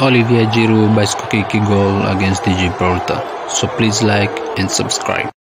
Olivier Giroud by Skokey goal against Gibraltar, so please like and subscribe.